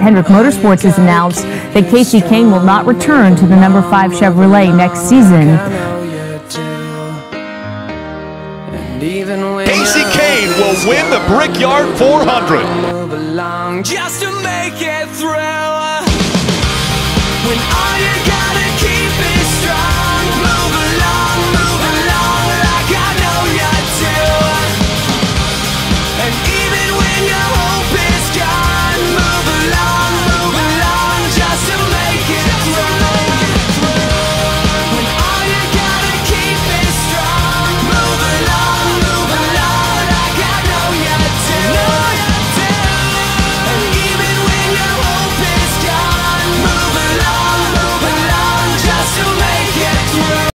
Hendrick Motorsports has announced that Kasey Kahne will not return to the number 5 Chevrolet next season. Kasey Kahne will win the Brickyard 400.